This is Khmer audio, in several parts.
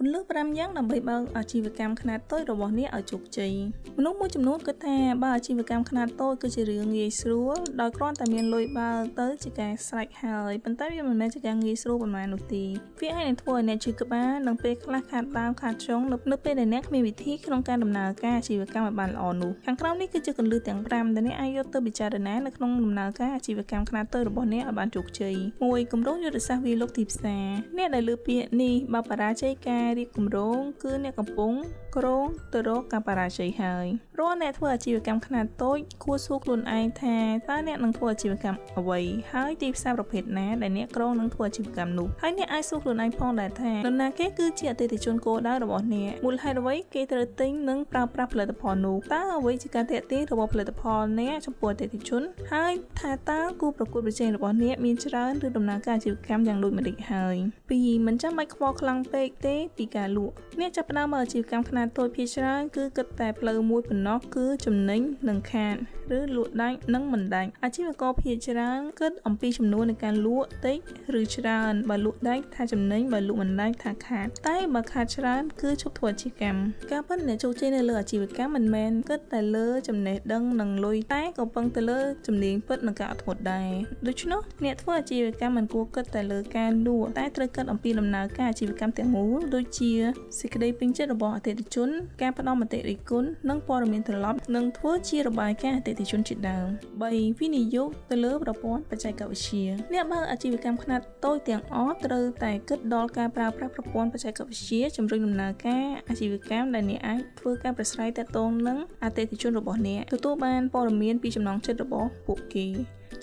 គន្លឹះ5យ៉ាងដើម្បីបើកអាជីវកម្មខ្នាតតូចរបស់អ្នកឲ្យជោគជ័យមនុស្សមួយចំនួនគិតថាបើកអាជីវកម្មខ្នាតតូចគឺជារឿងងាយស្រួលដោយគ្រាន់តែមានលុយបើកទៅជាការស្រេចហើយប៉ុន្តែវាមិនមែនជាការងាយស្រួលប៉ុន្មាននោះទេវាអាចនឹងធ្វើឲ្យអ្នកឈឺក្បាលនិងពេលខ្លះខាតដើមខាតចុងនៅពេលដែលអ្នកគ្មានវិធីក្នុងការដំណើរការអាជីវកម្មឲ្យបានល្អនោះខាងក្រោមនេះគឺជាគន្លឹះទាំង5ដែលអ្នកអាចយកទៅពិចារណានៅក្នុងដំណើរការអាជីវកម្មខ្នាតតូចរបស់អ្នកឲ្យបានជោគជ័យ1គម្រោងយុទ្ធសាស្ត្រវាលុកទីផ្សារអ្នកដែលលើពាក្យនេះបើបរាជ័យការរៀបគម្រោងគឺអ្នកកំពុងគ្រោងទៅរកការបរាជ័យហើយ រាល់អ្នកធ្វើអាជីវកម្មខ្នាតតូចគួរសួរខ្លួនឯងថាតើអ្នកនឹងធ្វើអាជីវកម្មអ្វីហើយទីផ្សារប្រភេទណាដែលអ្នកគ្រោងនឹងធ្វើអាជីវកម្មនោះហើយអ្នកអាចសួរខ្លួនឯងផងដែរថានរណាគេគឺជាអតិថិជនគោលដៅរបស់អ្នកមូលហេតុអ្វីគេត្រូវទិញនិងប្រើប្រាស់ផលិតផលនោះតើអ្វីជាការទាក់ទាញរបស់ផលិតផលអ្នកចំពោះអតិថិជន ហើយថាតើគូប្រកួតប្រជែងរបស់អ្នកមានច្រើនឬដំណើរការអាជីវកម្មយ៉ាងដូចម្តេចហើយ2មិនចាំបាច់ខ្វល់ខ្លាំងពេកទេពីការលក់អ្នកចាប់ផ្ដើមមើលអាជីវកម្មខ្នាតតូចភាគច្រើនគឺគិតតែផ្លូវមួយប៉ុណ្ណោះគឺចំណេញនិងខាត ឬលក់ដាច់និងមិនដាច់អាជីវករភាគច្រើនគិតអំពីចំនួននៃការលក់តិចឬច្រើនបើលក់ដាច់ថាចំណេញបើលក់មិនដាច់ថាខាតតែបើខាតច្រើនគឺជប់ធ្វើអាជីវកម្មការពិតអ្នកជោគជ័យនៅលើអាជីវកម្មមិនមែនគិតតែលើចំណេះដឹងនិងលុយតែក៏ពឹងទៅលើជំនាញពិតនិងការអត់ធ្មត់ដែរដូច្នោះអ្នកធ្វើអាជីវកម្មមិនគួរគិតតែលើការលក់តែត្រូវគិតអំពីដំណើរការអាជីវកម្មទាំងមូលដូចជាសេចក្តីពេញចិត្តរបស់អតិថិជន ការផ្ដល់មតិរិះគន់និងព័ត៌មានត្រឡប់និងធ្វើជារបាយការណ៍អតិថិជនជាដើម3វិនិយោគទៅលើប្រព័ន្ធបច្ចេកវិទ្យាអ្នកបើកអាជីវកម្មខ្នាតតូចទាំងអស់ត្រូវតែគិតដល់ការប្រើប្រាស់ប្រព័ន្ធបច្ចេកវិទ្យាជំរុញដំណើរការអាជីវកម្មដែលអ្នកអាចធ្វើការប្រស្រ័យទាក់ទងនឹងអតិថិជនរបស់អ្នកទទួលបានព័ត៌មានពីចំណងចិត្តរបស់ពួកគេ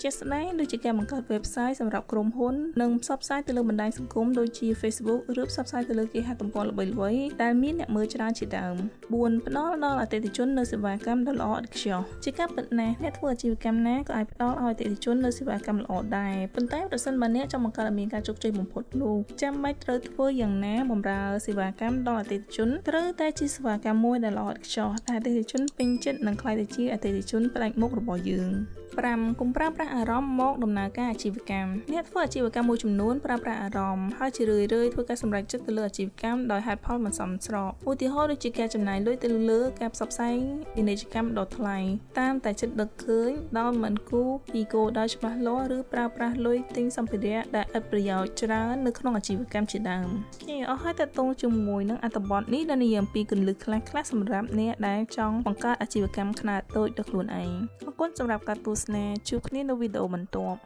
ជាក់ស្ដែងដូចជាការបង្កើត website សម្រាប់ក្រុមហ៊ុននិងផ្សព្វផ្សាយទៅលើបណ្ដាញសង្គមដូចជា Facebook ឬផ្សព្វផ្សាយទៅលើគេហទំព័រល្បីៗដែលមានអ្នកមើលច្រើនជាដើម4ផ្ដល់ដល់អតិថិជននូវសេវាកម្មដ៏ល្អឥតខ្ចោះជាការពិតណាស់អ្នកធ្វើអាជីវកម្មណាក៏អាចផ្ដល់ឲ្យអតិថិជននូវសេវាកម្មល្អដែរប៉ុន្តែប្រសិនបើអ្នកចង់បង្កើតឲ្យមានការជោគជ័យបំផុតនោះចាំបាច់ត្រូវធ្វើយ៉ាងណាបម្រើសេវាកម្មដល់អតិថិជនត្រូវតែជាសេវាកម្មមួយដែលល្អឥតខ្ចោះដែលអតិថិជនពេញចិត្តនិងខ្លាយទៅជាអតិថិជនផ្ដាច់មុខរបស់យើង 5កុំប្រើប្រាស់អារម្មណ៍មកដំណើរការអាជីវកម្មអ្នកធ្វើអាជីវកម្មមួយចំនួនប្រើប្រាស់អារម្មណ៍ហើយជារឿយៗធ្វើការសម្រេចចិត្តទៅលើអាជីវកម្មដោយហេតុផលមិនសមស្របឧទាហរណ៍ដូចជាការចំណាយលុយទៅលើការផ្សព្វផ្សាយពាណិជ្ជកម្មដ៏ថ្លៃតាមតែចិត្តដឹកឃើញដោយមិនគូពីគោលដៅច្បាស់លាស់ឬប្រើប្រាស់លុយទិញសម្ភារៈដែលឥតប្រយោជន៍ច្រើននៅក្នុងអាជីវកម្មជាដើមនេះអស់ហើយតើតងជាមួយនឹងអត្ថបទនេះដែលនិយាយអំពីគន្លឹះខ្លះៗសម្រាប់អ្នកដែលចង់បង្កើតអាជីវកម្មខ្នាតតូចដោយខ្លួនឯងអរគុណសម្រាប់ការទស្សនាជួបគ្នានៅវីដេអូបន្ទាប់